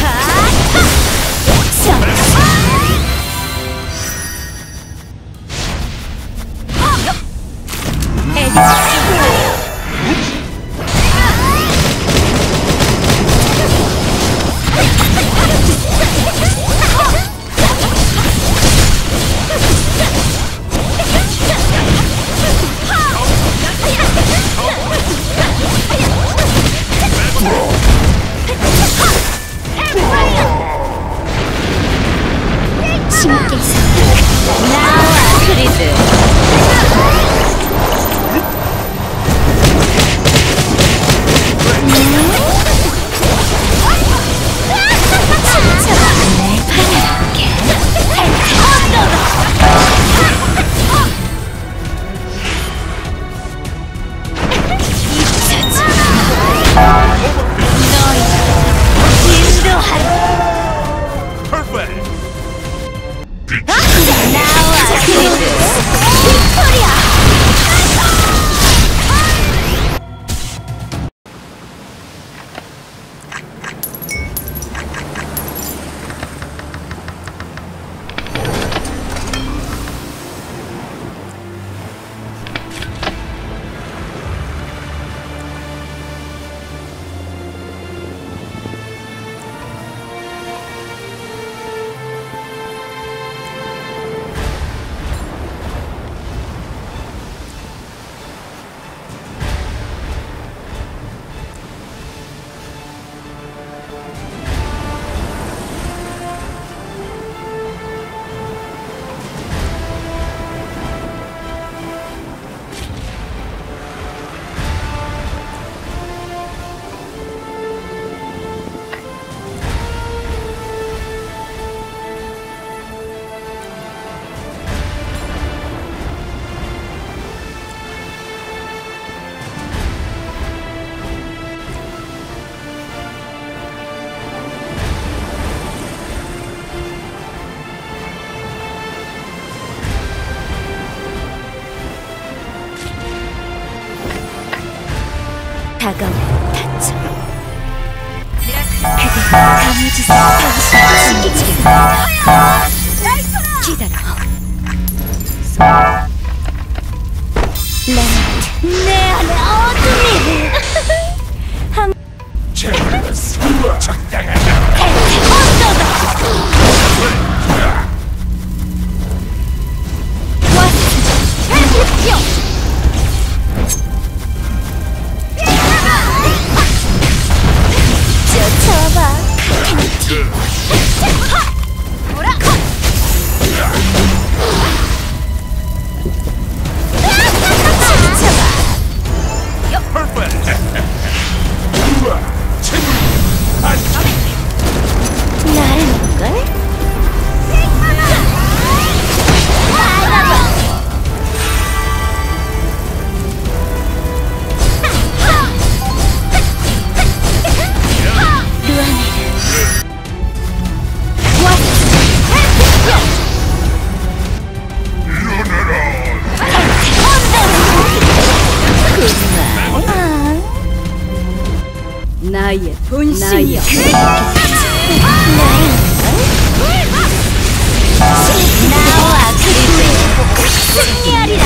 Ha! 나의 분신이여. 나와 그리스의 승리하리라.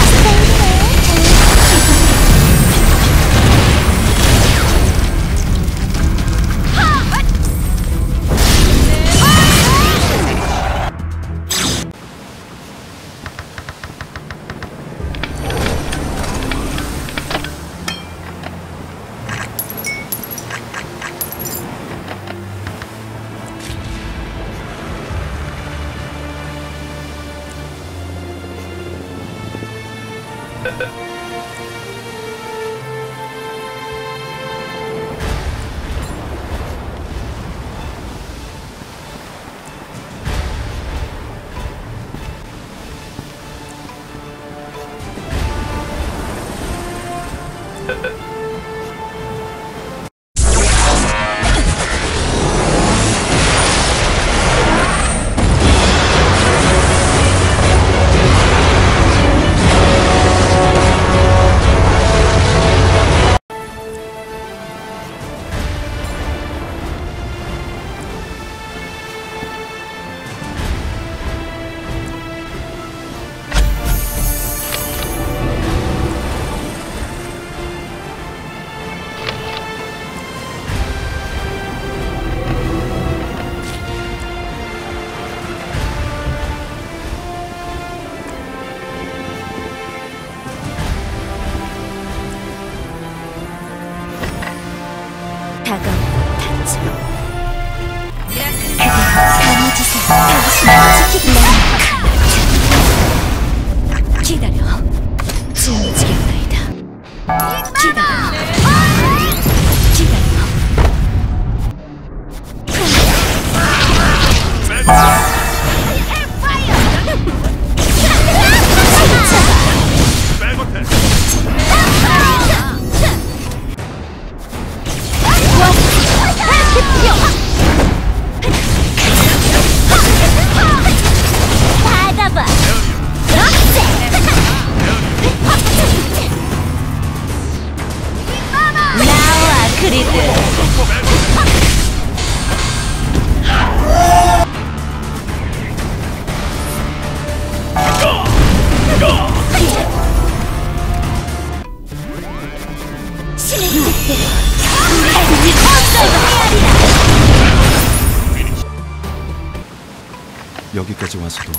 여기까지 와서도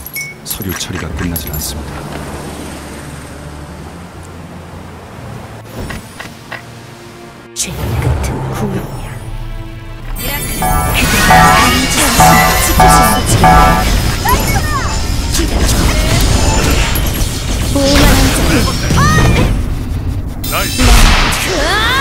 서류 처리가 끝나질 않습니다. 나이스! 나이스. うわ。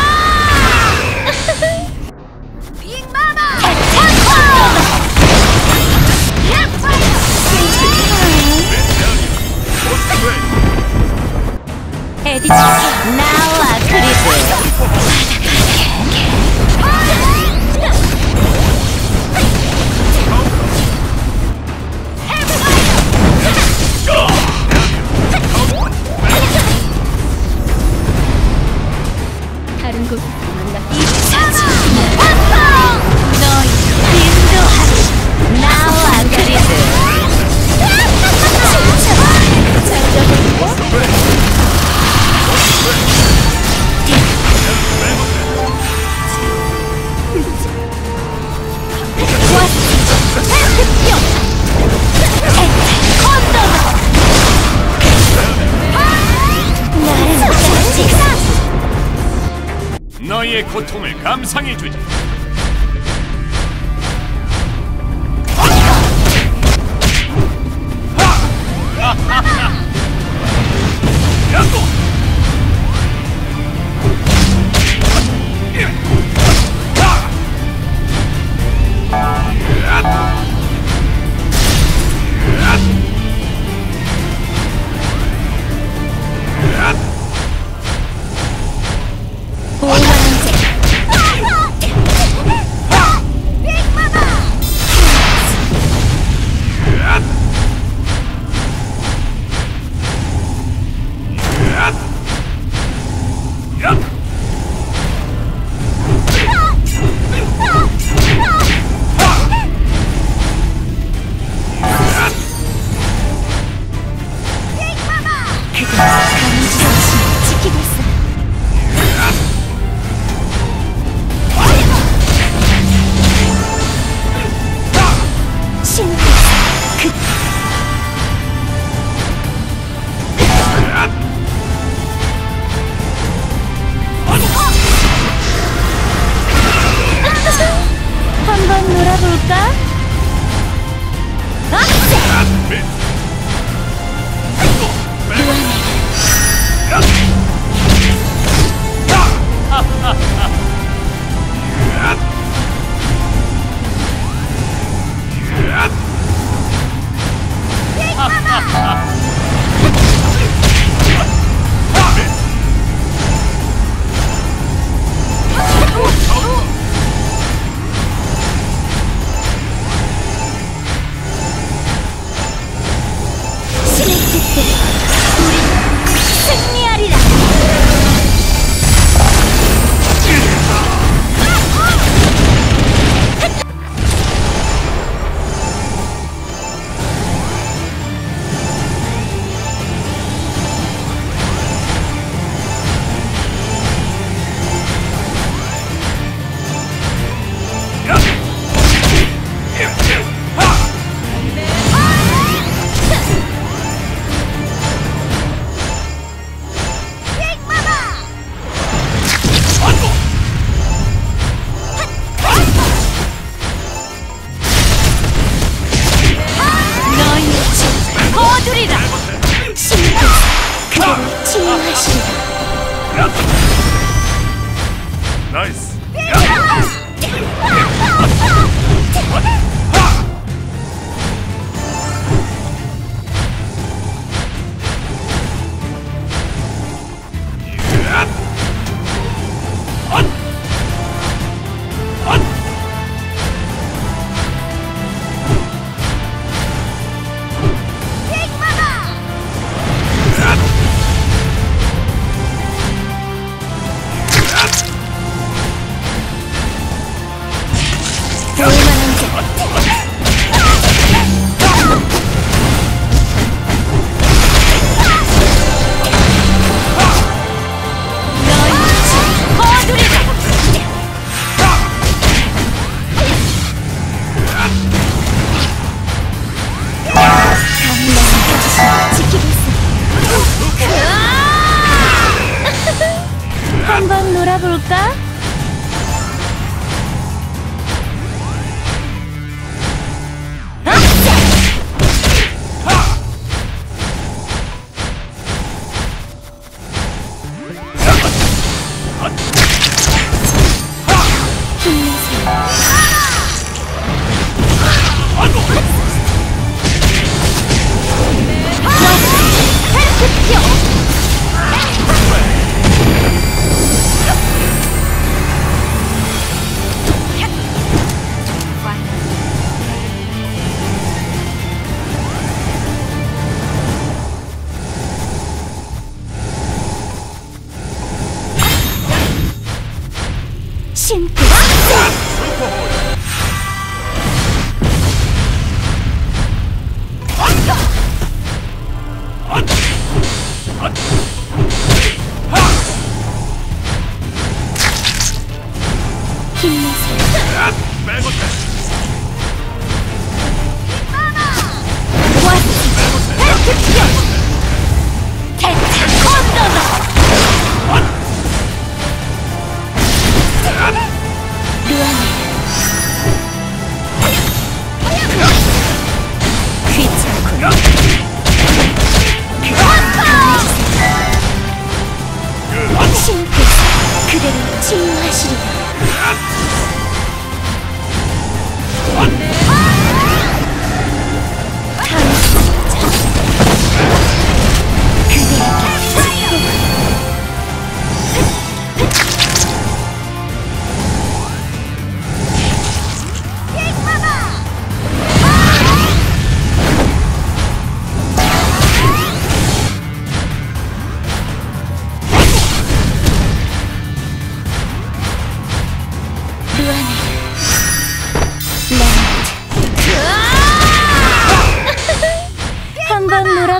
고통을 감상해 주지. Yep. Shut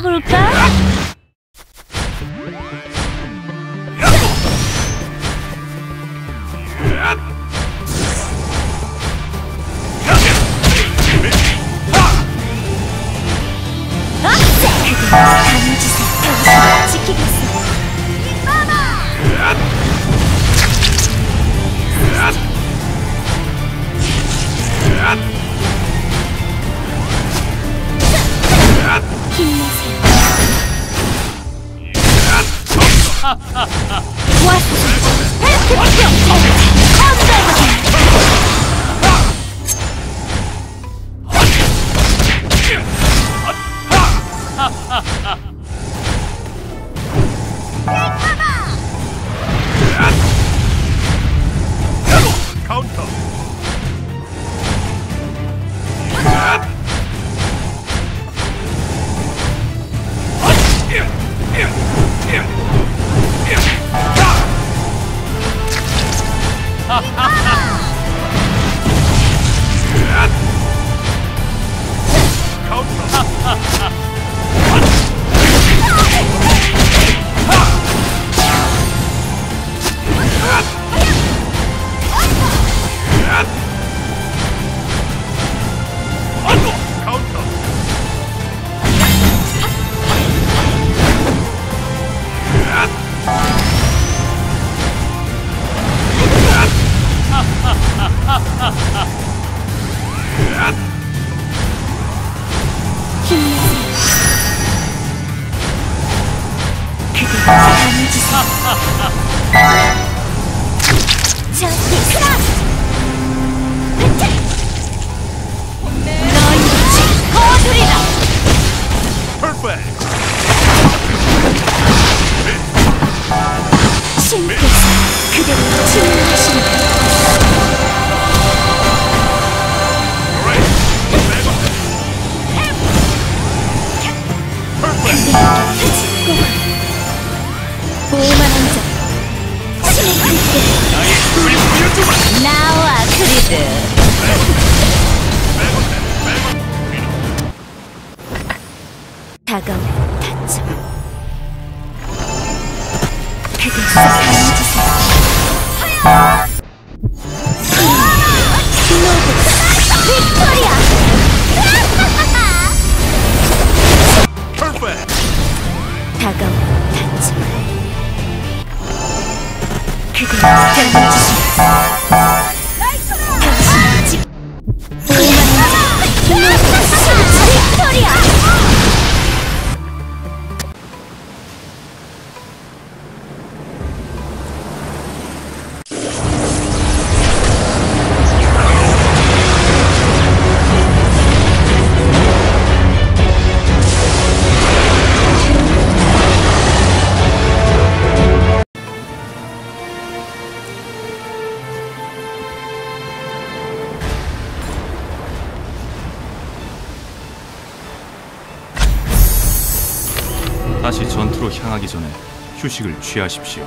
놀아볼까? Bye. 휴식을 취하십시오.